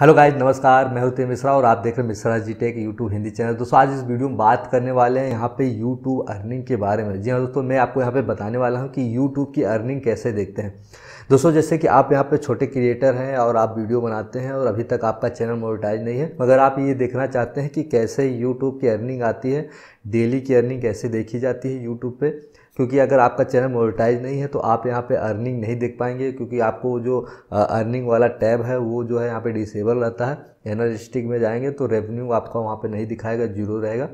Hello guys नमस्कार। मैं हूँ मिश्रा और आप देख रहे हैं Mishra ji tech YouTube Hindi channel. दोस्तों, आज इस वीडियो में बात करने वाले हैं यहाँ पे यूट्यूब अर्निंग के बारे में। जी हाँ दोस्तों, मैं आपको यहाँ पे बताने वाला हूँ कि यूट्यूब की अर्निंग कैसे देखते हैं। दोस्तों, जैसे कि आप यहाँ पे छोटे क्रिएटर हैं और आप वीडियो बनाते हैं और अभी तक आपका चैनल मोनेटाइज नहीं है, मगर आप ये देखना चाहते हैं कि कैसे यूट्यूब की अर्निंग आती है डेली की अर्निंग कैसे देखी जाती है यूट्यूब पे। क्योंकि अगर आपका चैनल मोनेटाइज नहीं है तो आप यहाँ पे अर्निंग नहीं देख पाएँगे, क्योंकि आपको जो अर्निंग वाला टैब है, वो जो है यहाँ पे डिसेबल रहता है। एनालिस्टिक में जाएँगे तो रेवेन्यू आपका वहाँ पे नहीं दिखाएगा, ज़ीरो रहेगा।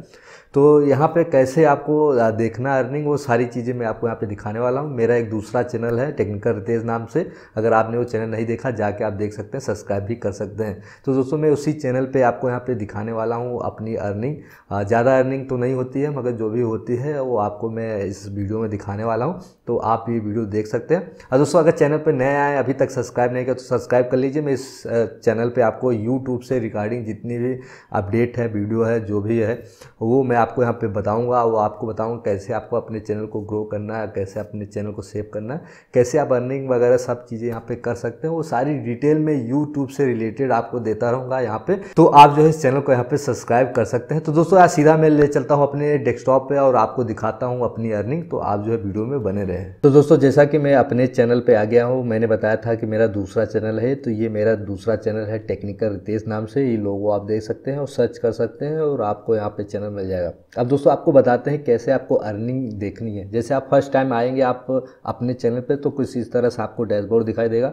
तो यहाँ पे कैसे आपको देखना अर्निंग, वो सारी चीज़ें मैं आपको यहाँ पे दिखाने वाला हूँ। मेरा एक दूसरा चैनल है, टेक्निकल रितेज नाम से। अगर आपने वो चैनल नहीं देखा, जाके आप देख सकते हैं, सब्सक्राइब भी कर सकते हैं। तो दोस्तों, मैं उसी चैनल पर आपको यहाँ पर दिखाने वाला हूँ अपनी अर्निंग। ज़्यादा अर्निंग तो नहीं होती है, मगर जो भी होती है, वो आपको मैं इस वीडियो में दिखाने वाला हूँ तो आप ये वीडियो देख सकते हैं। और दोस्तों, अगर चैनल पर नए आए अभी तक सब्सक्राइब नहीं किया तो सब्सक्राइब कर लीजिए। मैं इस चैनल पर आपको यूट्यूब से रिगार्डिंग जितनी भी अपडेट है वीडियो है, जो भी है, वो मैं आपको यहाँ पर बताऊँगा। वो आपको बताऊँगा कैसे आपको अपने चैनल को ग्रो करना है, कैसे अपने चैनल को सेव करना है, कैसे आप अर्निंग वगैरह सब चीज़ें यहाँ पर कर सकते हैं। वो सारी डिटेल में यूट्यूब से रिलेटेड आपको देता रहूँगा यहाँ पर तो आप जो है इस चैनल को यहाँ पर सब्सक्राइब कर सकते हैं। तो दोस्तों, आज सीधा मैं ले चलता हूँ अपने डेस्कटॉप पे और आपको दिखाता हूँ अपनी अर्निंग तो आप जो है वीडियो में बने रहे। तो दोस्तों, जैसा कि मैं अपने चैनल पे आ गया हूँ, मैंने बताया था कि मेरा दूसरा चैनल है तो ये मेरा दूसरा चैनल है टेक्निकल रितेश नाम से। ये लोगो आप देख सकते हैं और सर्च कर सकते हैं और आपको यहाँ पे चैनल मिल जाएगा। अब दोस्तों, आपको बताते हैं कैसे आपको अर्निंग देखनी है। जैसे आप फ़र्स्ट टाइम आएँगे आप अपने चैनल पे तो कुछ इस तरह से आपको डैशबोर्ड दिखाई देगा।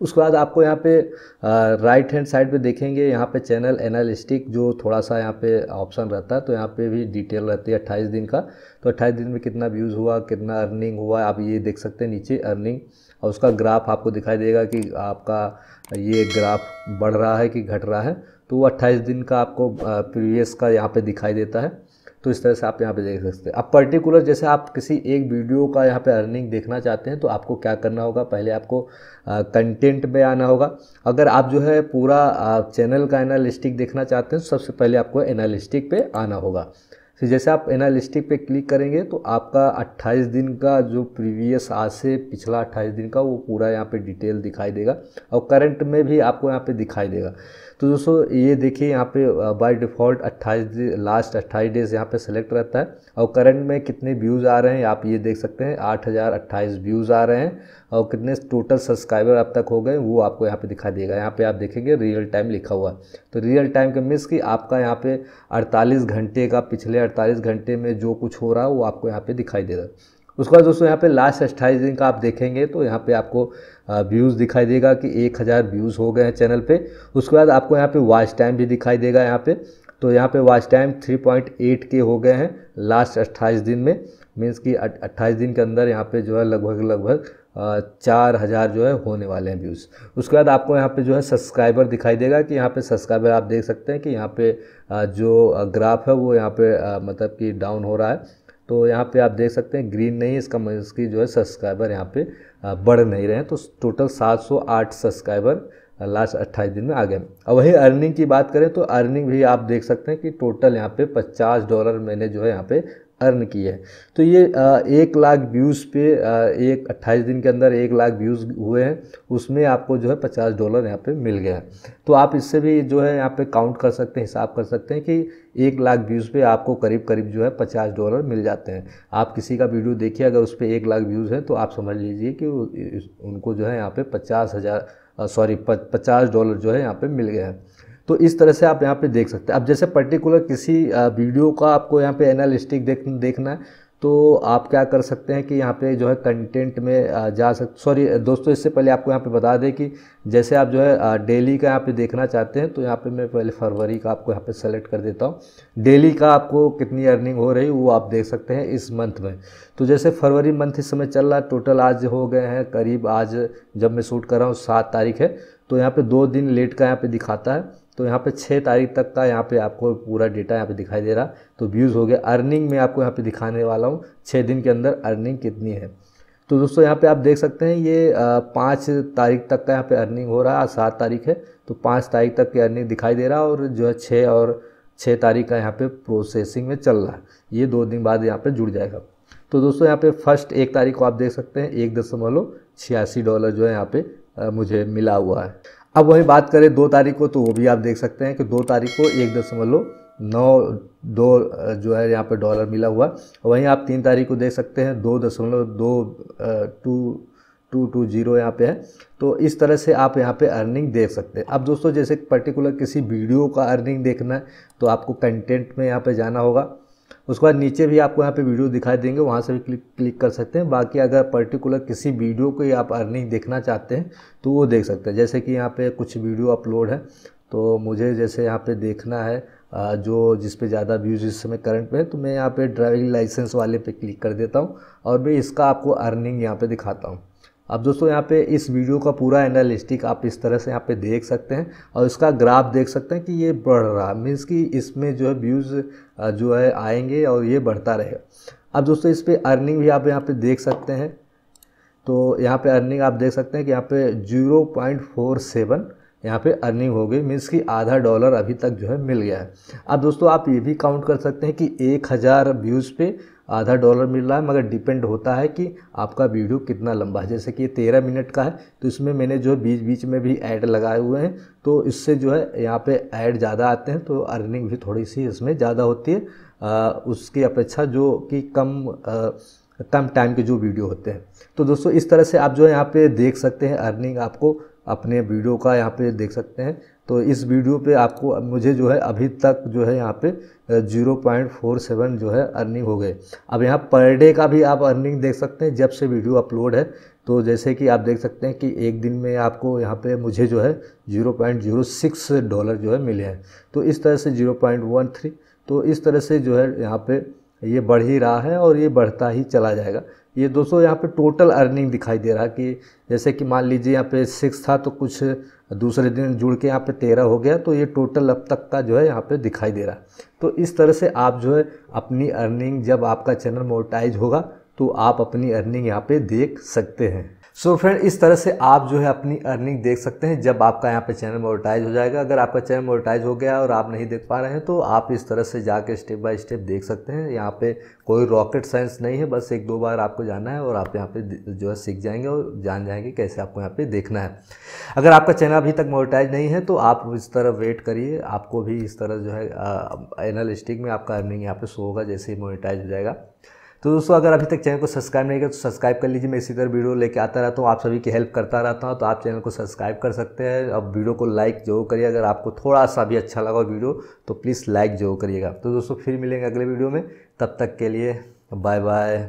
उसके बाद आपको यहाँ पे राइट हैंड साइड पे देखेंगे, यहाँ पे चैनल एनालिस्टिक जो थोड़ा सा यहाँ पे ऑप्शन रहता है तो यहाँ पे भी डिटेल रहती है अट्ठाईस दिन का। तो अट्ठाईस दिन में कितना व्यूज़ कितना अर्निंग हुआ, आप ये देख सकते हैं नीचे अर्निंग और उसका ग्राफ आपको दिखाई देगा कि आपका ये ग्राफ बढ़ रहा है कि घट रहा है। तो वो अट्ठाईस दिन का आपको प्रीवियस का यहाँ पे दिखाई देता है। तो इस तरह से आप यहाँ पे देख सकते हैं। अब पर्टिकुलर जैसे आप किसी एक वीडियो का यहाँ पे अर्निंग देखना चाहते हैं तो आपको क्या करना होगा? पहले आपको कंटेंट में आना होगा। अगर आप जो है पूरा चैनल का एनालिस्टिक देखना चाहते हैं तो सबसे पहले आपको एनालिस्टिक पे आना होगा। फिर जैसे आप एनालिस्टिक पे क्लिक करेंगे तो आपका 28 दिन का जो प्रीवियस आज से पिछला 28 दिन का, वो पूरा यहाँ पे डिटेल दिखाई देगा और करंट में भी आपको यहाँ पे दिखाई देगा। तो दोस्तों, ये देखिए यहाँ पे बाय डिफ़ॉल्ट 28 लास्ट 28 डेज़ यहाँ पे सेलेक्ट रहता है और करंट में कितने व्यूज़ आ रहे हैं, आप ये देख सकते हैं, आठ हज़ार अट्ठाईस व्यूज़ आ रहे हैं। और कितने टोटल सब्सक्राइबर अब तक हो गए, वो आपको यहाँ पे दिखाई देगा यहाँ पे आप देखेंगे रियल टाइम लिखा हुआ। तो रियल टाइम के मीन्स कि आपका यहाँ पे 48 घंटे का, पिछले 48 घंटे में जो कुछ हो रहा है वो आपको यहाँ पे दिखाई दे रहा। है उसके बाद दोस्तों यहाँ पे लास्ट अट्ठाईस दिन का आप देखेंगे तो यहाँ पे आपको व्यूज़ दिखाई देगा कि एक हज़ार व्यूज़ हो गए हैं चैनल पे। उसके बाद आपको यहाँ पे वॉच टाइम भी दिखाई देगा यहाँ पे। तो यहाँ पे वॉच टाइम 3.8 के हो गए हैं लास्ट अट्ठाईस दिन में। मीन्स कि अट्ठाईस दिन के अंदर यहाँ पे जो है लगभग लगभग चार हज़ार जो है होने वाले हैं व्यूज़। उसके बाद आपको यहाँ पे जो है सब्सक्राइबर दिखाई देगा कि यहाँ पे सब्सक्राइबर आप देख सकते हैं कि यहाँ पे जो ग्राफ है वो यहाँ पे मतलब कि डाउन हो रहा है। तो यहाँ पे आप देख सकते हैं ग्रीन नहीं इसका इसकी जो है सब्सक्राइबर यहाँ पे बढ़ नहीं रहे हैं। तो टोटल 708 सब्सक्राइबर लास्ट अट्ठाईस दिन में आ गए। और वही अर्निंग की बात करें तो अर्निंग भी आप देख सकते हैं कि टोटल यहाँ पे 50 डॉलर मैंने जो है यहाँ पे अर्न की है। तो ये एक लाख व्यूज़ पे एक अट्ठाईस दिन के अंदर एक लाख व्यूज़ हुए हैं। उसमें आपको जो है पचास डॉलर यहाँ पे मिल गया तो आप इससे भी जो है यहाँ पे काउंट कर सकते हैं, हिसाब कर सकते हैं कि एक लाख व्यूज़ पे आपको करीब करीब जो है पचास डॉलर मिल जाते हैं। आप किसी का वीडियो देखिए, अगर उस पर एक लाख व्यूज़ हैं तो आप समझ लीजिए कि उनको जो है यहाँ पर पचास हज़ार सॉरी पचास डॉलर जो है यहाँ पर मिल गया है। तो इस तरह से आप यहाँ पे देख सकते हैं। अब जैसे पर्टिकुलर किसी वीडियो का आपको यहाँ पे एनालिस्टिक देख, देखना है तो आप क्या कर सकते हैं कि यहाँ पे जो है कंटेंट में जा सकते सॉरी दोस्तों, इससे पहले आपको यहाँ पे बता दें कि जैसे आप जो है डेली का यहाँ पे देखना चाहते हैं तो यहाँ पे मैं पहले फरवरी का आपको यहाँ पे सेलेक्ट कर देता हूँ। डेली का आपको कितनी अर्निंग हो रही, वो आप देख सकते हैं इस मंथ में। तो जैसे फरवरी मंथ इस समय चल रहा है टोटल आज हो गए हैं, करीब आज जब मैं शूट कर रहा हूँ, सात तारीख है तो यहाँ पर दो दिन लेट का यहाँ पर दिखाता है। तो यहाँ पे छः तारीख तक का यहाँ पे आपको पूरा डेटा यहाँ पे दिखाई दे रहा तो व्यूज़ हो गया अर्निंग में आपको यहाँ पे दिखाने वाला हूँ छः दिन के अंदर अर्निंग कितनी है तो दोस्तों यहाँ पे आप देख सकते हैं ये पाँच तारीख तक का यहाँ पे अर्निंग हो रहा है सात तारीख है तो पाँच तारीख तक की अर्निंग दिखाई दे रहा है और जो है छः और छः तारीख का यहाँ पे प्रोसेसिंग में चल रहा है ये दो दिन बाद यहाँ पे जुड़ जाएगा तो दोस्तों यहाँ पे फ़र्स्ट एक तारीख को आप देख सकते हैं एक दशमलव छियासी डॉलर जो है यहाँ पे मुझे मिला हुआ है। अब वही बात करें, दो तारीख को तो वो भी आप देख सकते हैं कि दो तारीख को एक दशमलव नौ दो जो है यहाँ पर डॉलर मिला हुआ। वहीं आप तीन तारीख को देख सकते हैं, दो दशमलव दो टू टू टू, ज़ीरो यहाँ पे है। तो इस तरह से आप यहाँ पे अर्निंग देख सकते हैं। अब दोस्तों, जैसे पर्टिकुलर किसी वीडियो का अर्निंग देखना है तो आपको कंटेंट में यहाँ पे जाना होगा। उसके बाद नीचे भी आपको यहाँ पे वीडियो दिखाई देंगे, वहाँ से भी क्लिक क्लिक कर सकते हैं। बाकी अगर पर्टिकुलर किसी वीडियो को आप अर्निंग देखना चाहते हैं तो वो देख सकते हैं। जैसे कि यहाँ पे कुछ वीडियो अपलोड है तो मुझे जैसे यहाँ पे देखना है जो जिस पे ज़्यादा व्यूज़ इस समय करंट में है तो मैं यहाँ पे ड्राइविंग लाइसेंस वाले पे क्लिक कर देता हूँ और मैं इसका आपको अर्निंग यहाँ पे दिखाता हूँ। अब दोस्तों यहाँ पे इस वीडियो का पूरा एनालिस्टिक आप इस तरह से यहाँ पे देख सकते हैं और इसका ग्राफ देख सकते हैं कि ये बढ़ रहा है मीन्स कि इसमें जो है व्यूज़ जो है आएँगे और ये बढ़ता रहेगा। अब दोस्तों इस पर अर्निंग भी आप यहाँ पे देख सकते हैं। तो यहाँ पे अर्निंग आप देख सकते हैं कि यहाँ पे ज़ीरो पॉइंट फोर सेवन यहाँ पे अर्निंग हो गई मीन्स कि आधा डॉलर अभी तक जो है मिल गया है। अब दोस्तों आप ये भी काउंट कर सकते हैं कि एक हज़ार व्यूज़ पे आधा डॉलर मिल रहा है मगर डिपेंड होता है कि आपका वीडियो कितना लंबा है। जैसे कि ये तेरह मिनट का है तो इसमें मैंने जो है बीच बीच में भी ऐड लगाए हुए हैं तो इससे जो है यहाँ पे ऐड ज़्यादा आते हैं तो अर्निंग भी थोड़ी सी इसमें ज़्यादा होती है। आ, उसकी अपेक्षा जो कि कम आ, कम टाइम के जो वीडियो होते हैं। तो दोस्तों, इस तरह से आप जो है यहाँ पे देख सकते हैं अर्निंग आपको अपने वीडियो का यहाँ पे देख सकते हैं। तो इस वीडियो पे आपको मुझे जो है अभी तक जो है यहाँ पे ज़ीरो पॉइंट फोर सेवन जो है अर्निंग हो गए। अब यहाँ पर डे का भी आप अर्निंग देख सकते हैं जब से वीडियो अपलोड है। तो जैसे कि आप देख सकते हैं कि एक दिन में आपको यहाँ पे मुझे जो है zero point zero six dollar जो है मिले हैं। तो इस तरह से ज़ीरो पॉइंट वन थ्री तो इस तरह से जो है यहाँ पे ये बढ़ ही रहा है और ये बढ़ता ही चला जाएगा। ये दोस्तों यहाँ पे टोटल अर्निंग दिखाई दे रहा है कि जैसे कि मान लीजिए यहाँ पे सिक्स था तो कुछ दूसरे दिन जुड़ के यहाँ पे तेरह हो गया तो ये टोटल अब तक का जो है यहाँ पे दिखाई दे रहा है। तो इस तरह से आप जो है अपनी अर्निंग जब आपका चैनल मोटाइज होगा तो आप अपनी अर्निंग यहाँ पर देख सकते हैं। सो so फ्रेंड इस तरह से आप जो है अपनी अर्निंग देख सकते हैं जब आपका यहाँ पे चैनल मोनेटाइज हो जाएगा। अगर आपका चैनल मोनेटाइज हो गया और आप नहीं देख पा रहे हैं तो आप इस तरह से जाके स्टेप बाय स्टेप देख सकते हैं। यहाँ पे कोई रॉकेट साइंस नहीं है, बस एक दो बार आपको जाना है और आप यहाँ पे जो है सीख जाएँगे और जान जाएँगे कैसे आपको यहाँ पे देखना है। अगर आपका चैनल अभी तक मोनेटाइज नहीं है तो आप इस तरह वेट करिए। आपको भी इस तरह जो है एनालिस्टिक में आपका अर्निंग यहाँ पे शो होगा जैसे ही मोनेटाइज हो जाएगा। तो दोस्तों, अगर अभी तक चैनल को सब्सक्राइब नहीं किया तो सब्सक्राइब कर लीजिए। मैं इसी तरह वीडियो लेके आता रहता हूँ। आप सभी की हेल्प करता रहता हूँ। तो आप चैनल को सब्सक्राइब कर सकते हैं। अब वीडियो को लाइक ज़रूर करिए। अगर आपको थोड़ा सा भी अच्छा लगा वीडियो तो प्लीज़ लाइक ज़रूर करिएगा। तो दोस्तों, फिर मिलेंगे अगले वीडियो में। तब तक के लिए बाय बाय